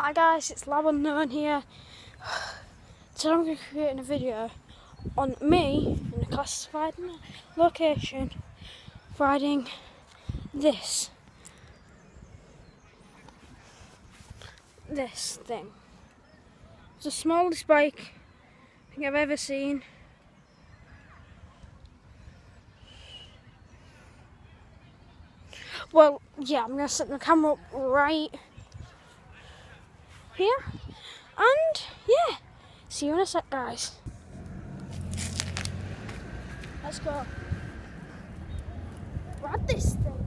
Hi guys, it's Lab Unknown here. Today I'm going to be creating a video on me in a classified location riding this this thing. It's the smallest bike I think I've ever seen. Well, yeah, I'm going to set the camera up right here. And yeah, see you in a sec, guys. Let's go. Ride this thing.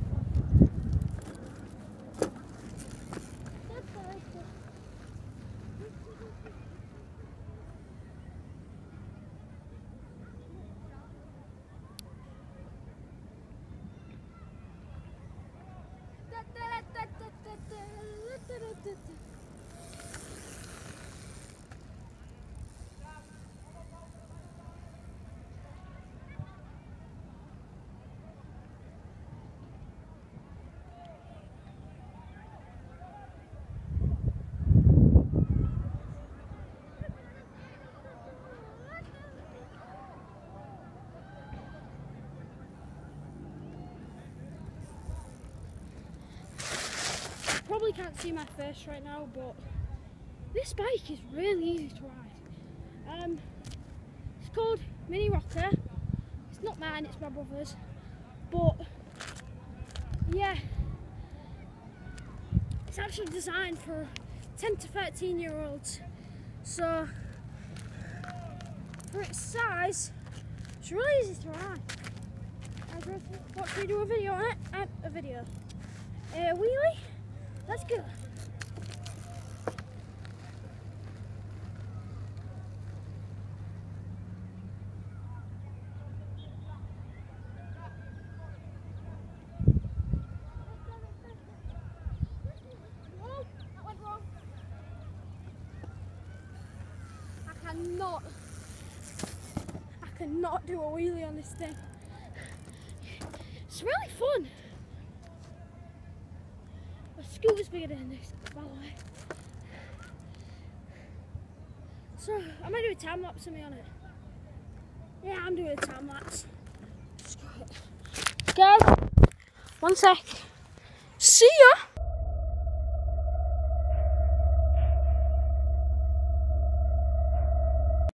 Probably can't see my face right now, but this bike is really easy to ride. Um, it's called Mini Rocker. It's not mine, it's my brother's. But yeah, it's actually designed for 10 to 13 year olds. So for its size, it's really easy to ride. I watch me do a video on it, uh, a video. A wheelie. Let's go. I cannot, I cannot do a wheelie on this thing. It's really fun. My scooter's bigger than this, by the way. So, I might do a time lapse of me on it. Yeah, I'm doing a time lapse. Guys, one sec. See ya!